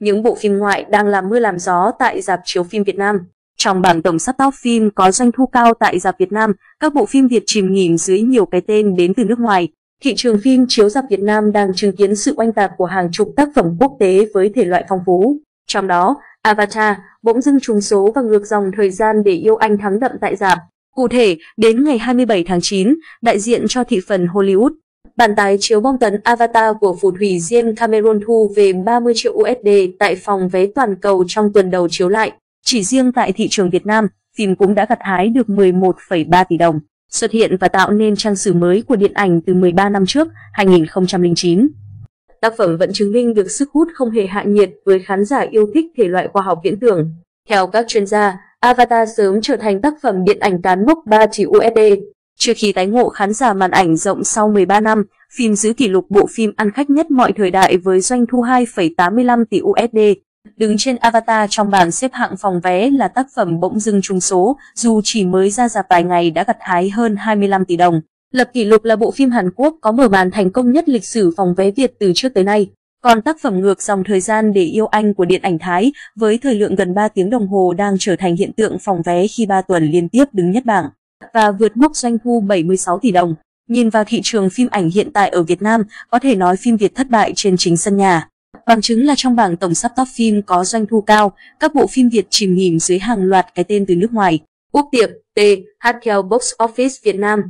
những bộ phim ngoại đang làm mưa làm gió tại dạp chiếu phim Việt Nam. Trong bảng tổng sắp top phim có doanh thu cao tại dạp Việt Nam, các bộ phim Việt chìm nghỉm dưới nhiều cái tên đến từ nước ngoài. Thị trường phim chiếu dạp Việt Nam đang chứng kiến sự oanh tạc của hàng chục tác phẩm quốc tế với thể loại phong phú. Trong đó, Avatar, bỗng dưng trùng số và ngược dòng thời gian để yêu anh thắng đậm tại dạp. Cụ thể, đến ngày 27 tháng 9, đại diện cho thị phần Hollywood, bản tái chiếu bom tấn Avatar của phù thủy James Cameron thu về 30 triệu USD tại phòng vé toàn cầu trong tuần đầu chiếu lại. Chỉ riêng tại thị trường Việt Nam, phim cũng đã gặt hái được 11,3 tỷ đồng, xuất hiện và tạo nên trang sử mới của điện ảnh từ 13 năm trước, 2009. Tác phẩm vẫn chứng minh được sức hút không hề hạ nhiệt với khán giả yêu thích thể loại khoa học viễn tưởng. Theo các chuyên gia, Avatar sớm trở thành tác phẩm điện ảnh cán mốc 3 tỷ USD. Trước khi tái ngộ khán giả màn ảnh rộng sau 13 năm, phim giữ kỷ lục bộ phim ăn khách nhất mọi thời đại với doanh thu 2,85 tỷ USD. Đứng trên Avatar trong bảng xếp hạng phòng vé là tác phẩm bỗng dưng trùng số, dù chỉ mới ra dạp vài ngày đã gặt hái hơn 25 tỷ đồng. Lập kỷ lục là bộ phim Hàn Quốc có mở màn thành công nhất lịch sử phòng vé Việt từ trước tới nay. Còn tác phẩm ngược dòng thời gian để yêu anh của điện ảnh Thái với thời lượng gần 3 tiếng đồng hồ đang trở thành hiện tượng phòng vé khi 3 tuần liên tiếp đứng nhất bảng và vượt mốc doanh thu 76 tỷ đồng. Nhìn vào thị trường phim ảnh hiện tại ở Việt Nam, có thể nói phim Việt thất bại trên chính sân nhà. Bằng chứng là trong bảng tổng sắp top phim có doanh thu cao, các bộ phim Việt chìm nghỉm dưới hàng loạt cái tên từ nước ngoài. Úc Tiệp, T, Hát Box Office Việt Nam